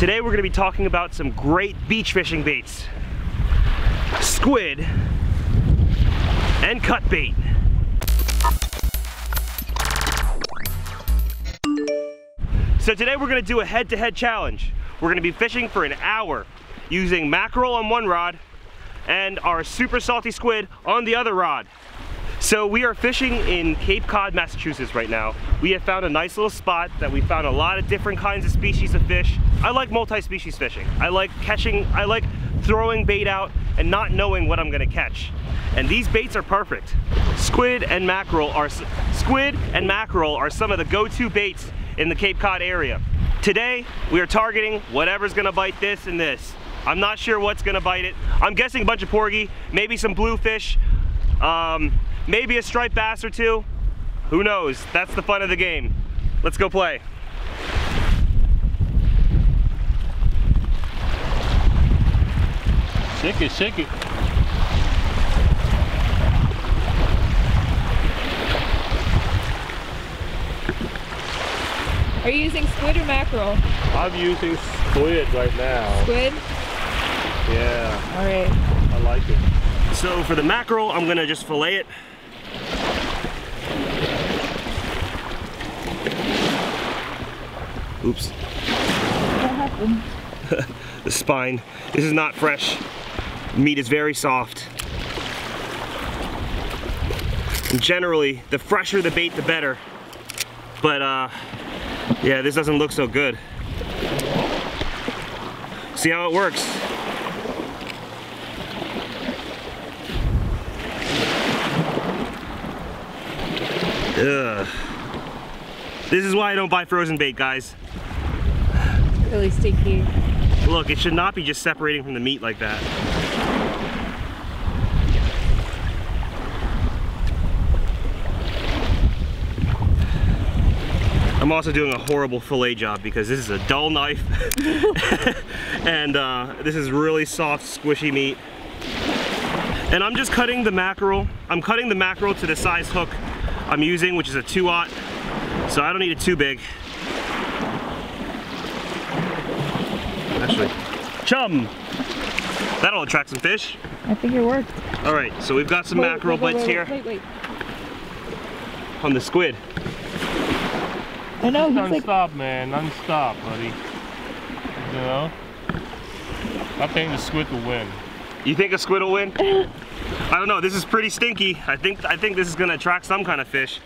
Today we're gonna be talking about some great beach fishing baits. Squid and cut bait. So today we're gonna do a head-to-head -head challenge. We're gonna be fishing for an hour using mackerel on one rod and our super salty squid on the other rod. So we are fishing in Cape Cod, Massachusetts right now. We have found a nice little spot that we found a lot of different kinds of species of fish. I like multi-species fishing. I like catching, I like throwing bait out and not knowing what I'm gonna catch. And these baits are perfect. Squid and mackerel are, squid and mackerel are some of the go-to baits in the Cape Cod area. Today, we are targeting whatever's gonna bite this and this. I'm not sure what's gonna bite it. I'm guessing a bunch of porgy, maybe some bluefish, um, maybe a striped bass or two. Who knows? That's the fun of the game. Let's go play. Shake it, shake it. Are you using squid or mackerel? I'm using squid right now. Squid? Yeah. All right. I like it. So for the mackerel, I'm gonna just fillet it. Oops. What happened? the spine. This is not fresh. Meat is very soft. And generally, the fresher the bait, the better. But uh, yeah, this doesn't look so good. See how it works. Ugh. This is why I don't buy frozen bait, guys. Really stinky. Look, it should not be just separating from the meat like that. I'm also doing a horrible fillet job because this is a dull knife and uh, this is really soft, squishy meat. And I'm just cutting the mackerel. I'm cutting the mackerel to the size hook I'm using, which is a 2-aught. So I don't need it too big. Actually, chum! That'll attract some fish. I think it worked. All right, so we've got some Wait, mackerel wait, wait, bites wait, here Wait, wait. on the squid. I know, he's like, Non-stop, man. Non-stop, buddy. You know? I think the squid will win. You think a squid will win? I don't know, this is pretty stinky. I think I think this is gonna attract some kind of fish.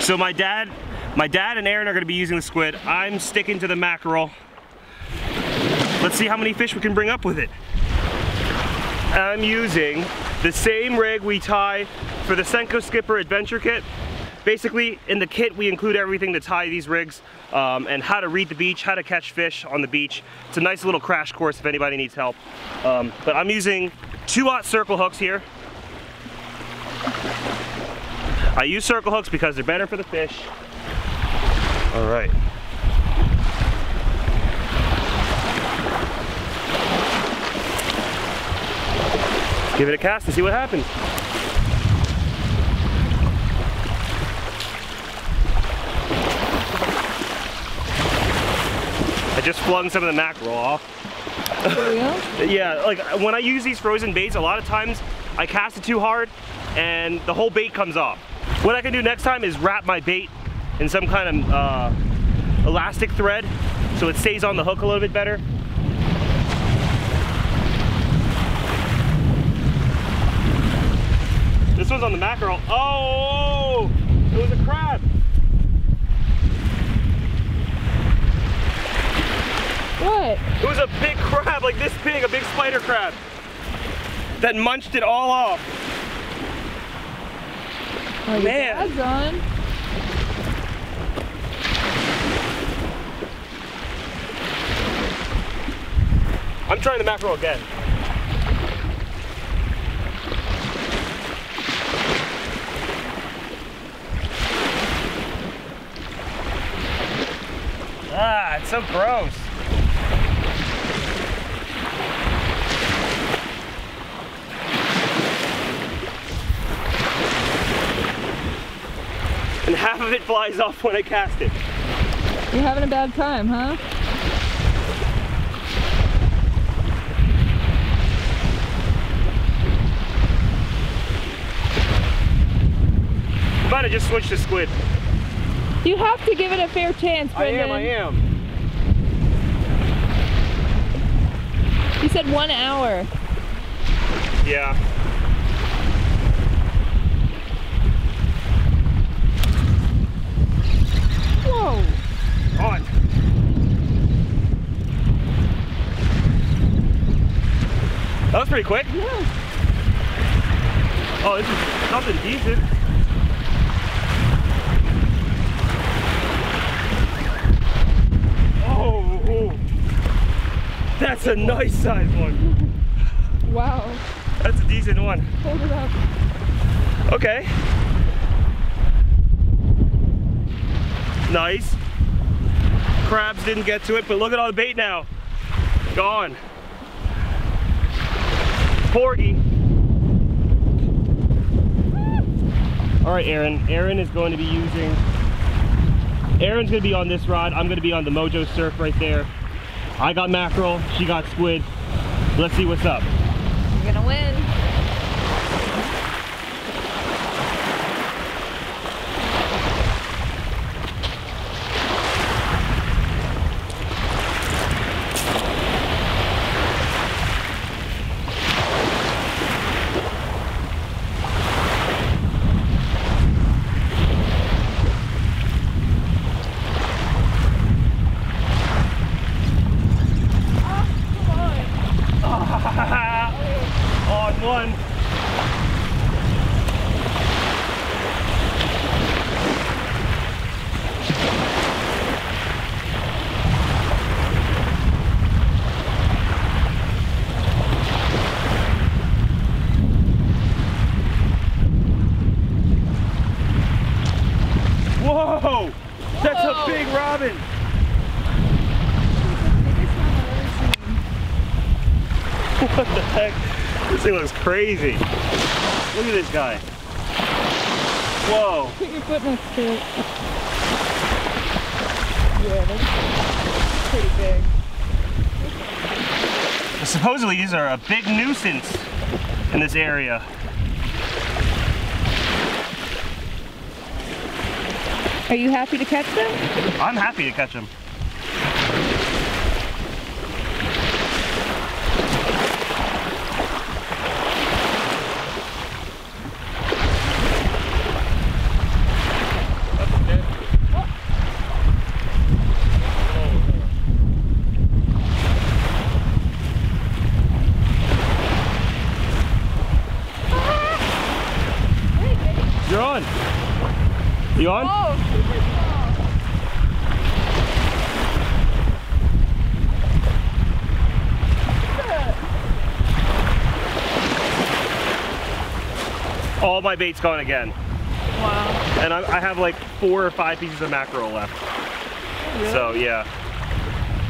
So my dad, my dad and Aaron are gonna be using the squid. I'm sticking to the mackerel. Let's see how many fish we can bring up with it. I'm using the same rig we tie for the Senko Skipper Adventure Kit. Basically, in the kit, we include everything to tie these rigs um, and how to read the beach, how to catch fish on the beach. It's a nice little crash course if anybody needs help. Um, but I'm using 2-aught circle hooks here. I use circle hooks because they're better for the fish. All right. Give it a cast and see what happens. I just flung some of the mackerel off. Yeah, like when I use these frozen baits, a lot of times I cast it too hard and the whole bait comes off. What I can do next time is wrap my bait in some kind of uh, elastic thread so it stays on the hook a little bit better. This one's on the mackerel. Oh, it was a crab. What? It was a big crab, like this big, a big spider crab that munched it all off. Oh, Man. on. I'm trying the mackerel again. so gross. And half of it flies off when I cast it. You're having a bad time, huh? I just switched to squid. You have to give it a fair chance, Brendan. I am, I am. Said one hour. Yeah. Whoa. On. That was pretty quick. Yeah. Oh, this is something decent. Oh, oh. That's a nice size one. Wow. That's a decent one. Hold it up. Okay. Nice. Crabs didn't get to it, but look at all the bait now. Gone. Porgy. All right, Aaron. Aaron is going to be using, Aaron's going to be on this rod. I'm going to be on the Mojo Surf right there. I got mackerel, she got squid. Let's see what's up. You're gonna win. on one. Whoa! That's a big robin! What the heck? This thing looks crazy. Look at this guy. Whoa. Put your foot next to it. Yeah, that's pretty big. Supposedly these are a big nuisance in this area. Are you happy to catch them? I'm happy to catch them. All my bait's gone again. Wow. And I, I have like four or five pieces of mackerel left. So yeah.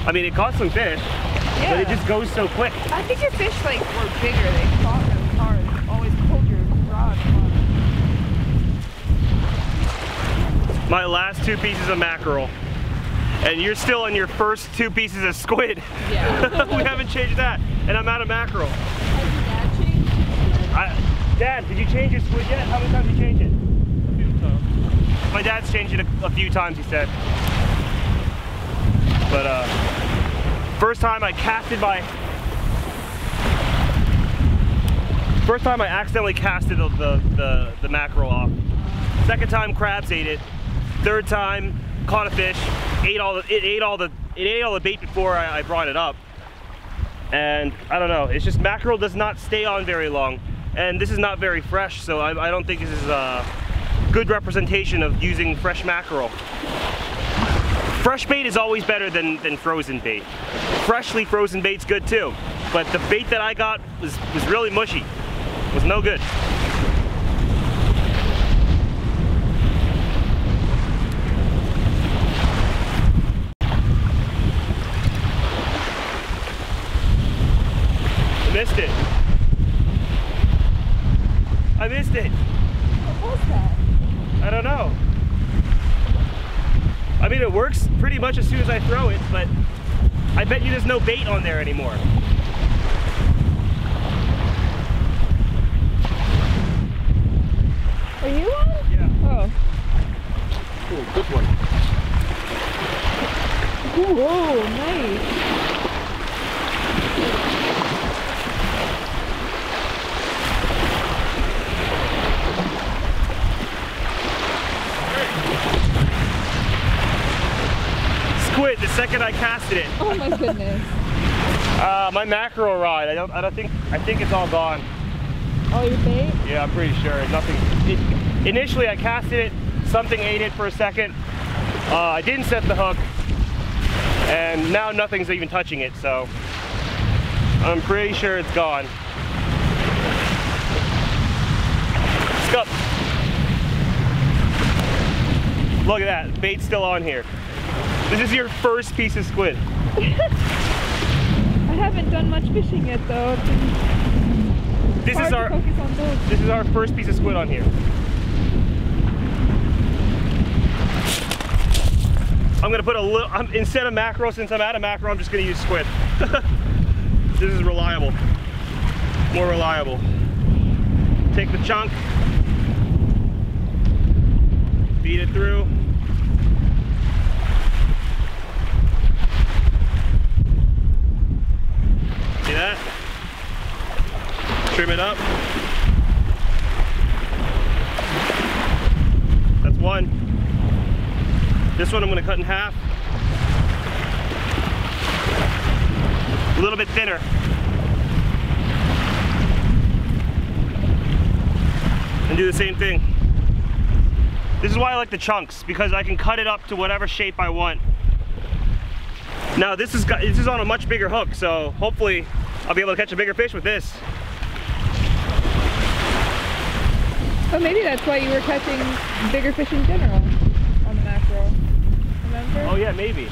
I mean, it caught some fish, Yeah. but it just goes so quick. I think your fish like were bigger. They fought really hard. Always pulled your rod. hard. My last two pieces of mackerel. And you're still on your first two pieces of squid. Yeah. we haven't changed that. And I'm out of mackerel. Has your dad changed? Did you change your squid yet? How many times did you change it? A few times. My dad's changed it a, a few times, he said. But uh, first time I casted my, first time I accidentally casted the, the, the, the mackerel off. Second time crabs ate it. Third time caught a fish, ate all the, it ate all the, it ate all the bait before I, I brought it up. And I don't know, it's just mackerel does not stay on very long. And this is not very fresh, so I, I don't think this is a good representation of using fresh mackerel. Fresh bait is always better than, than frozen bait. Freshly frozen bait's good too, but the bait that I got was, was really mushy. It Was no good. Missed it. I missed it. What was that? I don't know. I mean, it works pretty much as soon as I throw it, but I bet you there's no bait on there anymore. Are you on? Yeah. Oh. Oh. Oh, good one. Whoa, nice. Squid, the second I casted it. Oh my goodness. Uh, my mackerel rod, I don't, I don't think, I think it's all gone. Oh, your bait? Yeah, I'm pretty sure. Nothing. It, initially, I casted it. Something ate it for a second. Uh, I didn't set the hook, and now nothing's even touching it. So I'm pretty sure it's gone. Scup. Look at that. Bait's still on here. This is your first piece of squid. I haven't done much fishing yet though. This is our focus on those. this is our first piece of squid on here. I'm gonna put a little, I'm, instead of mackerel, since I'm out of mackerel, I'm just gonna use squid. this is reliable, more reliable. Take the chunk, feed it through. See that? Trim it up. That's one. This one I'm gonna cut in half. A little bit thinner. And do the same thing. This is why I like the chunks, because I can cut it up to whatever shape I want. Now this is got, this is on a much bigger hook, so hopefully I'll be able to catch a bigger fish with this. But maybe that's why you were catching bigger fish in general on the mackerel. Remember? Oh yeah, maybe.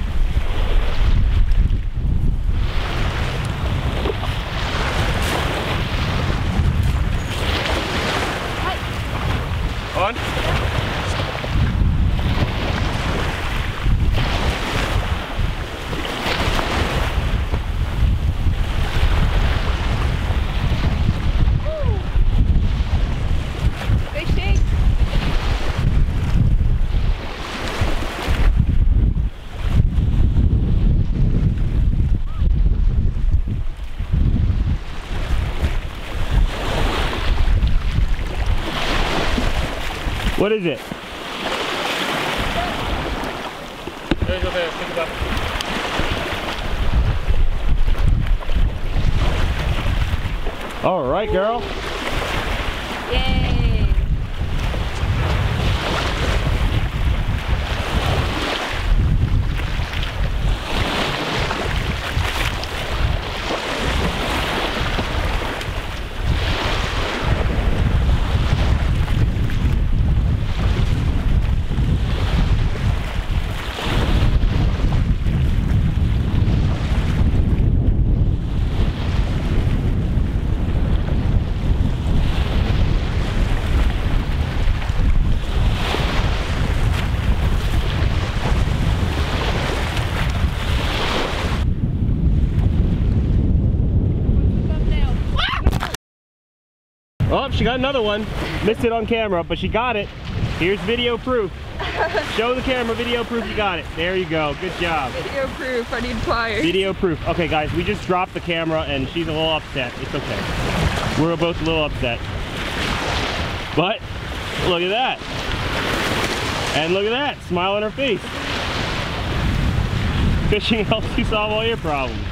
On. What is it? All right, girl. Oh, she got another one. Missed it on camera, but she got it. Here's video proof. Show the camera video proof you got it. There you go. Good job. Video proof. I need pliers. Video proof. Okay, guys, we just dropped the camera and she's a little upset. It's okay. We're both a little upset. But look at that. And look at that. Smile on her face. Fishing helps you solve all your problems.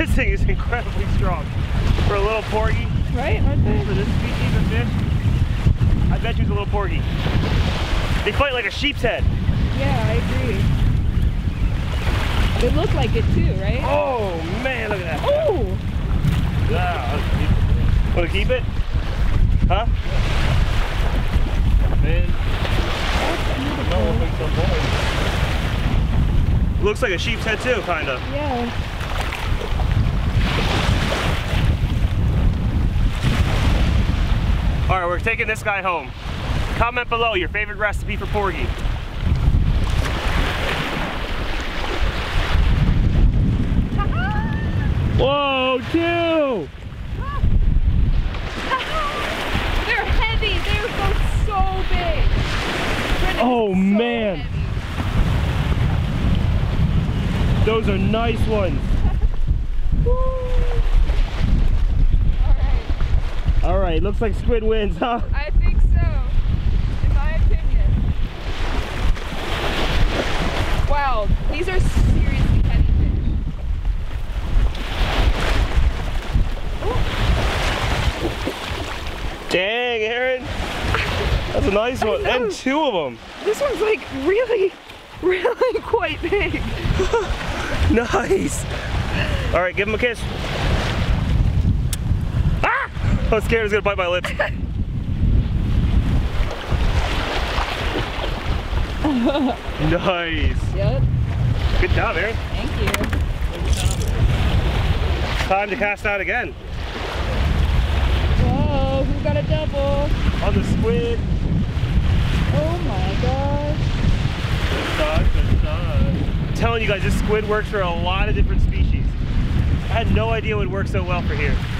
This thing is incredibly strong. For a little porgy, Right? For this species of fish, I bet you it's a little porgy. They fight like a sheep's head. Yeah, I agree. They look like it too, right? Oh man, look at that. Oh! Wow. Want to keep it? Huh? Man, no one thinks I'm bored. Looks like a sheep's head too, kinda. Yeah. All right, we're taking this guy home. Comment below your favorite recipe for porgy. Whoa, two! They're heavy. They're both so big. Oh so man. Heavy. Those are nice ones. All right, looks like squid wins, huh? I think so. In my opinion. Wow, these are seriously heavy fish. Dang, Aaron. That's a nice one. And two of them. This one's like really, really quite big. Nice. All right, give him a kiss. I was scared was gonna bite my lips. nice. Yep, Good job, Aaron. thank you. Time to cast out again. Whoa, who got a double? On the squid. Oh my gosh. Good start, good start. I'm telling you guys, this squid works for a lot of different species. I had no idea it would work so well for here. Go ahead.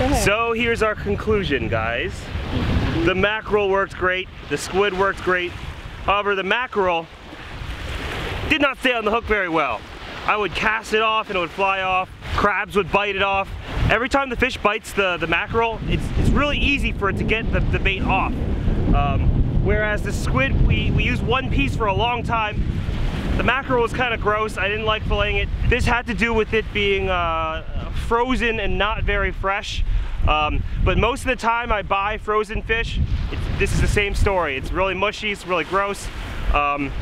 So here's our conclusion, guys. The mackerel worked great, the squid worked great. However, the mackerel did not stay on the hook very well. I would cast it off and it would fly off. Crabs would bite it off. Every time the fish bites the, the mackerel, it's, it's really easy for it to get the, the bait off. Um, whereas the squid, we, we used one piece for a long time. The mackerel was kind of gross. I didn't like filleting it. This had to do with it being uh, frozen and not very fresh. Um, but most of the time I buy frozen fish, this is the same story. It's really mushy, it's really gross. Um,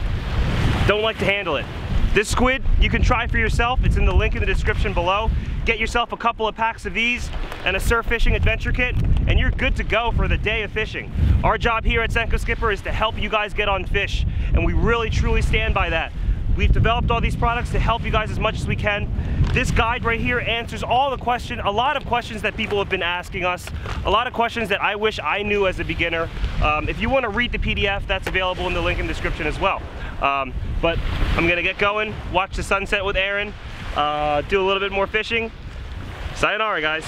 don't like to handle it. This squid, you can try for yourself. It's in the link in the description below. Get yourself a couple of packs of these and a surf fishing adventure kit, and you're good to go for the day of fishing. Our job here at Senko Skipper is to help you guys get on fish, and we really truly stand by that. We've developed all these products to help you guys as much as we can. This guide right here answers all the questions, a lot of questions that people have been asking us, a lot of questions that I wish I knew as a beginner. Um, if you want to read the PDF, that's available in the link in the description as well. Um, but I'm gonna get going, watch the sunset with Aaron, uh, do a little bit more fishing. Sayonara, guys.